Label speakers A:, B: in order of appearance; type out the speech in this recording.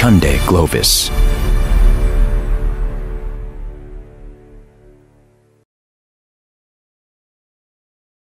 A: Hyundai Glovis.